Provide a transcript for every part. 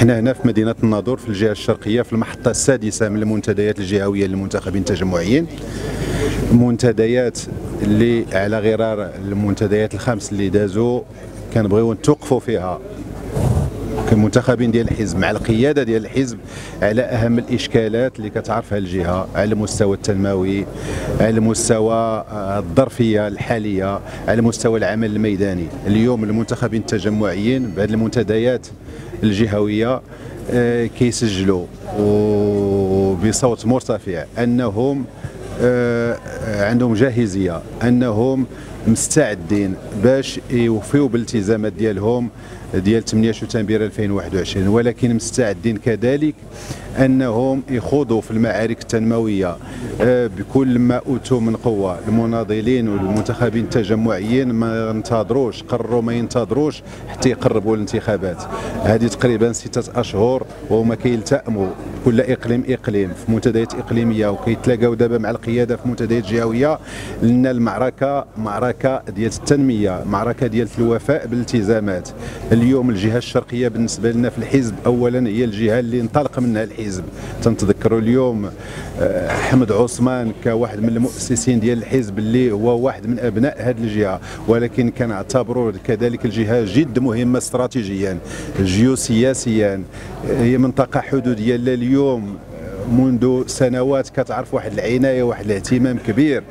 إحنا هنا في مدينة الناظور في الجهة الشرقية في المحطة السادسة من المنتديات الجهوية للمنتخبين التجمعيين. منتديات اللي على غرار المنتديات الخمس اللي دازوا كنبغيو نتوقفوا فيها. كمنتخبين ديال الحزب مع القيادة ديال الحزب على أهم الإشكالات اللي كتعرفها الجهة على المستوى التنموي على المستوى آه، الظرفية الحالية على مستوى العمل الميداني. اليوم المنتخبين التجمعيين بهذه المنتديات الجهوية آه، كيسجلوا وبصوت مرتفع أنهم عندهم جاهزية أنهم مستعدين باش يوفيوا بالالتزامات ديالهم ديال 8 شتنبر 2021 ولكن مستعدين كذلك أنهم يخوضوا في المعارك التنموية آه، بكل ما أوتوا من قوة. المناضلين والمنتخبين التجمعيين ما ينتظروش قرروا ما ينتظروش حتى يقربوا الانتخابات. هذه تقريبا ستة أشهر وهما كيلتئموا كل إقليم إقليم في منتديات إقليمية وكيتلاقاو دابا مع القيادة في منتديات جهويه لأن المعركة معركة ديال التنمية معركة ديال الوفاء بالالتزامات. اليوم الجهة الشرقية بالنسبة لنا في الحزب اولا هي الجهة اللي انطلق منها الحزب. تنتذكروا اليوم آه، حمد عثمان كواحد من المؤسسين ديال الحزب اللي هو واحد من أبناء هذه الجهة ولكن كنعتبروا كذلك الجهة جد مهمة استراتيجيا جيوسياسيا. هي منطقة حدودية اليوم منذ سنوات كتعرف واحد العناية واحد الاهتمام كبير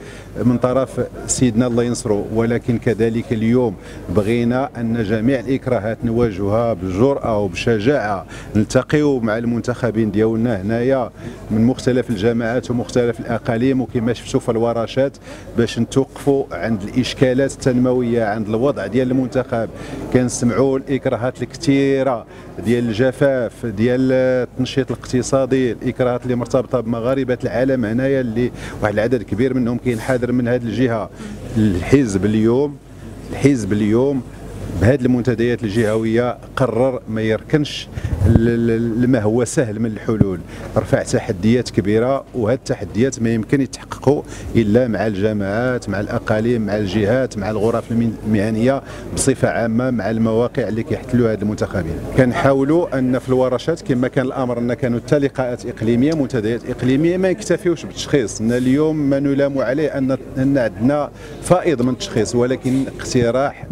من طرف سيدنا الله ينصره ولكن كذلك اليوم بغينا أن جميع الإكراهات نواجهها بجرأة وبشجاعة. نلتقيو مع المنتخبين ديالنا هنايا من مختلف الجماعات ومختلف الأقاليم وكما شفتوا في الورشات باش نتوقفوا عند الإشكالات التنموية عند الوضع ديال المنتخب. كنسمعوا الإكراهات الكثيرة ديال الجفاف ديال التنشيط الاقتصادي الإكراهات اللي مرتبطة بمغاربة العالم هنايا اللي واحد العدد كبير منهم كينحدر من هذه الجهة. الحزب اليوم الحزب اليوم بهذه المنتديات الجهوية قرر ما يركنش لما هو سهل من الحلول. رفع تحديات كبيرة وهذه التحديات ما يمكن يتحققوا إلا مع الجماعات مع الأقاليم مع الجهات مع الغرف المهنية بصفة عامة مع المواقع اللي كيحتلوا هذه المنتخبين. كنحاولوا أن في الورشات كما كان الأمر أن كانوا حتى لقاءات إقليمية منتديات إقليمية ما يكتفيوش بالتشخيص. إن اليوم ما نلام عليه ان أن عندنا فائض من التشخيص ولكن اقتراح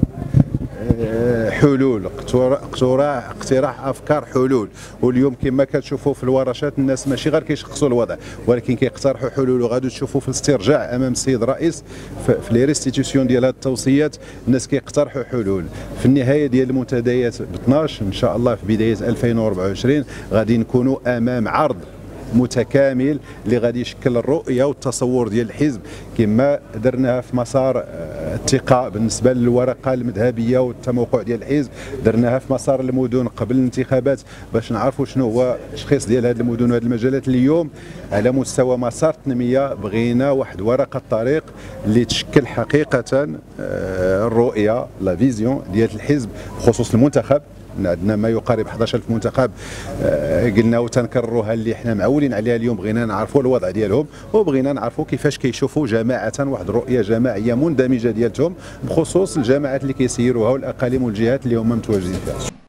حلول اقتراح أفكار حلول. واليوم كما كتشوفوا في الورشات الناس ماشي غير كيشخصوا الوضع ولكن كيقترحوا حلول وغادي تشوفوا في الاسترجاع أمام السيد الرئيس في لي ريستيتيسيون ديال هذه التوصيات. الناس كيقترحوا حلول. في النهاية ديال المنتديات ب 12 إن شاء الله في بداية 2024 غادي نكونوا أمام عرض متكامل اللي غادي يشكل الرؤية والتصور ديال الحزب. كما درناها في مسار آه، الثقه بالنسبة للورقة المذهبية والتموقع ديال الحزب. درناها في مسار المدن قبل الانتخابات باش نعرفوا شنو هو التشخيص ديال هذه المدن وهذه المجالات اليوم. على مستوى مسار التنمية بغينا واحد ورقة الطريق اللي تشكل حقيقة آه، الرؤية لا فيزيون ديال الحزب بخصوص المنتخب. عندنا ما يقارب 11000 منتخب. آه، قلنا وتنكرروها اللي إحنا معولين عليها اليوم بغينا نعرفوا الوضع ديالهم وبغينا نعرفوا كيفاش كيشوفوا جماعة واحد الرؤية جماعية مندمجة ديالتهم بخصوص الجماعات اللي كيسيروها والأقاليم والجهات اللي هما متواجدين فيها.